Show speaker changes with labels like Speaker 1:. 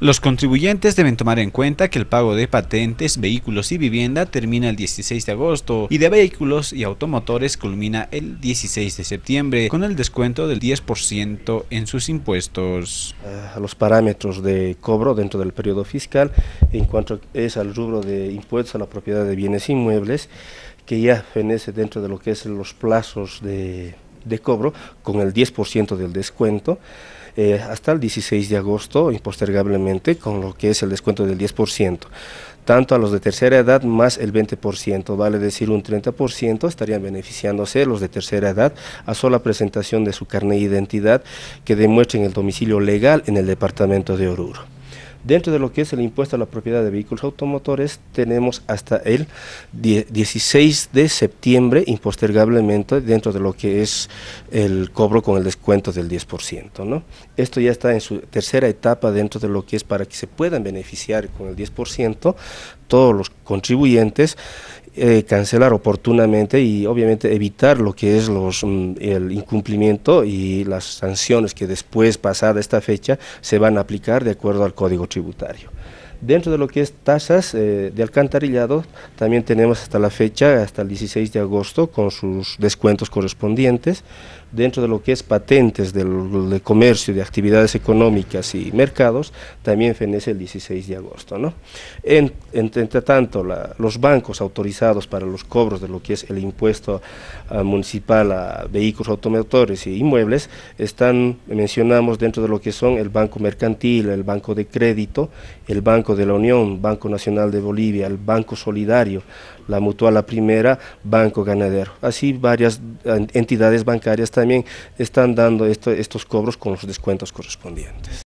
Speaker 1: Los contribuyentes deben tomar en cuenta que el pago de patentes, vehículos y vivienda termina el 16 de agosto y de vehículos y automotores culmina el 16 de septiembre con el descuento del 10% en sus impuestos.
Speaker 2: A los parámetros de cobro dentro del periodo fiscal en cuanto es al rubro de impuestos a la propiedad de bienes inmuebles que ya fenece dentro de lo que es los plazos de, de cobro con el 10% del descuento eh, hasta el 16 de agosto impostergablemente con lo que es el descuento del 10%, tanto a los de tercera edad más el 20%, vale decir un 30% estarían beneficiándose los de tercera edad a sola presentación de su carnet de identidad que demuestren el domicilio legal en el departamento de Oruro. Dentro de lo que es el impuesto a la propiedad de vehículos automotores, tenemos hasta el 16 de septiembre, impostergablemente, dentro de lo que es el cobro con el descuento del 10%. ¿no? Esto ya está en su tercera etapa dentro de lo que es para que se puedan beneficiar con el 10% todos los contribuyentes eh, cancelar oportunamente y obviamente evitar lo que es los, mm, el incumplimiento y las sanciones que después, pasada esta fecha, se van a aplicar de acuerdo al Código Tributario. Dentro de lo que es tasas eh, de alcantarillado, también tenemos hasta la fecha, hasta el 16 de agosto, con sus descuentos correspondientes. Dentro de lo que es patentes de comercio, de actividades económicas y mercados, también fenece el 16 de agosto. ¿no? entre tanto, los bancos autorizados para los cobros de lo que es el impuesto ah, municipal a vehículos automotores y inmuebles, están, mencionamos dentro de lo que son el Banco Mercantil, el Banco de Crédito, el Banco de la Unión, Banco Nacional de Bolivia, el Banco Solidario, la Mutual La Primera, Banco Ganadero. Así varias entidades bancarias también están dando estos cobros con los descuentos correspondientes.